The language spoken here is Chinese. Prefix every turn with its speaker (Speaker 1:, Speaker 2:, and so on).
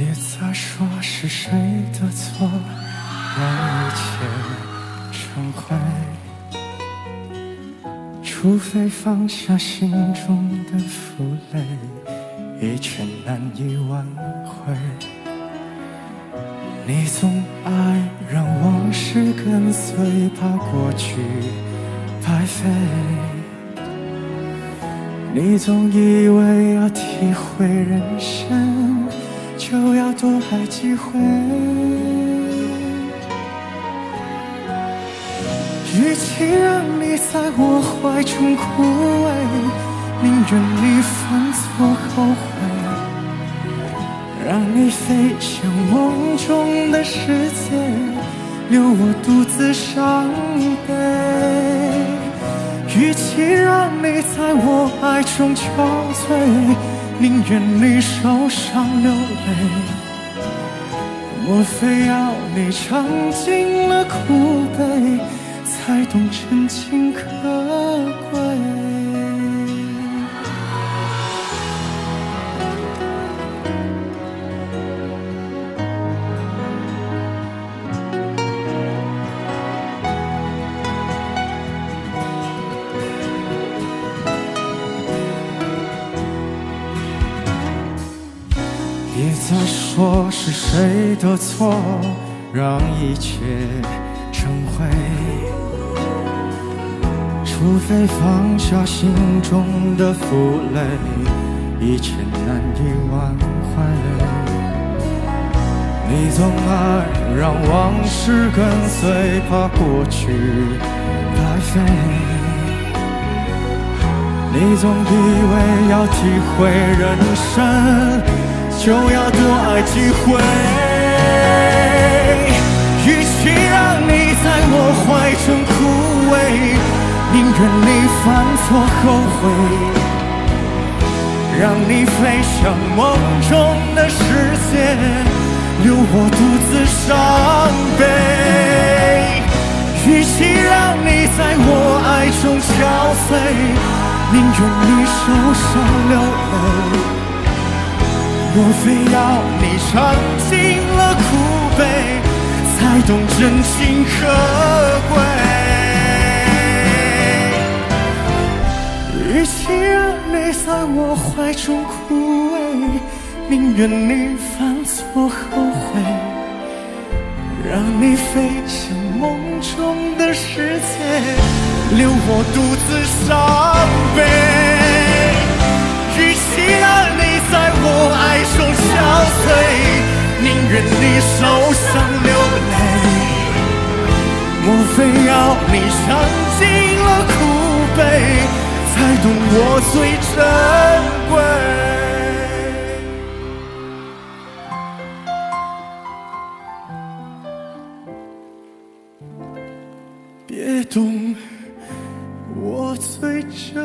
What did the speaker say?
Speaker 1: 别再说是谁的错，让一切成灰。除非放下心中的负累，一切难以挽回。你总爱让往事跟随，怕过去白费。你总以为要体会人生，就要多爱几回。与其让你在我怀中枯萎，宁愿你犯错后悔，让你飞向梦中的世界，留我独自伤悲。与其让你在我爱中憔悴，宁愿你受伤流泪。莫非要你尝尽了苦悲？才懂真情可贵。再说是谁的错，让一切成灰。除非放下心中的负累，一切难以挽回。你总爱让往事跟随，怕过去白费。你总以为要体会人生，就要多爱几回。与其让你在我怀中枯萎，宁愿你犯错后悔，让你飞向梦中的世界，留我独自伤悲。与其让你在我爱中憔悴，宁愿你受伤流泪。莫非要你尝尽了苦悲，才懂真情可贵？与其让你在我怀中枯萎，宁愿你犯错后悔，让你飞向梦中的世界，留我独自伤悲。爱中憔悴，宁愿你受伤流泪。莫非要你尝尽了苦悲，才懂我最珍贵？别懂我最珍